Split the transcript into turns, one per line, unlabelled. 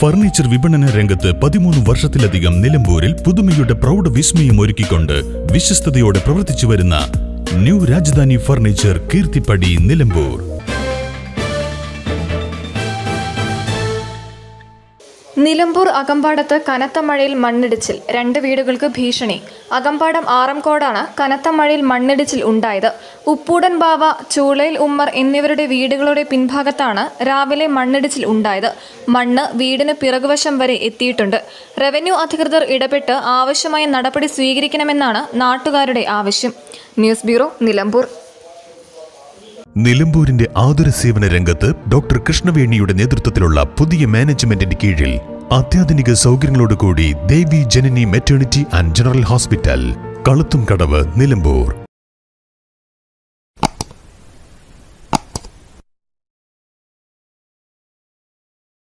Furniture വിപണന രംഗത്ത് പതിമൂന്ന് വർഷത്തിലധികം നിലമ്പൂരിൽ പുതുമയുടെ പ്രൗഢ വിസ്മയം ഒരുക്കിക്കൊണ്ട് വിശ്വസ്തയോടെ പ്രവർത്തിച്ചു വരുന്ന ന്യൂ രാജധാനി ഫർണിച്ചർ കീർത്തിപ്പടി നിലമ്പൂർ.
നിലമ്പൂർ അകമ്പാടത്ത് കനത്ത മഴയിൽ മണ്ണിടിച്ചിൽ. രണ്ട് വീടുകൾക്ക് ഭീഷണി. അകമ്പാടം ആറംകോടാണ് കനത്ത മഴയിൽ മണ്ണിടിച്ചിൽ ഉണ്ടായത്. ഉപ്പൂടൻ ബാവ ചൂളയിൽ ഉമ്മർ എന്നിവരുടെ വീടുകളുടെ പിൻഭാഗത്താണ് രാവിലെ മണ്ണിടിച്ചിൽ ഉണ്ടായത്. മണ്ണ് വീടിന് പിറകുവശം വരെ എത്തിയിട്ടുണ്ട്. റവന്യൂ അധികൃതർ ഇടപെട്ട് ആവശ്യമായ നടപടി സ്വീകരിക്കണമെന്നാണ് നാട്ടുകാരുടെ ആവശ്യം. News bureau Nilambur.
നിലമ്പൂരിന്റെ ആതുര സേവന രംഗത്ത് ഡോക്ടർ കൃഷ്ണവേണിയുടെ നേതൃത്വത്തിലുള്ള പുതിയ മാനേജ്മെന്റിന്റെ കീഴിൽ അത്യാധുനിക സൗകര്യങ്ങളോടുകൂടി Devi Janani maternity and general hospital കളുത്തും Kadavu Nilambur.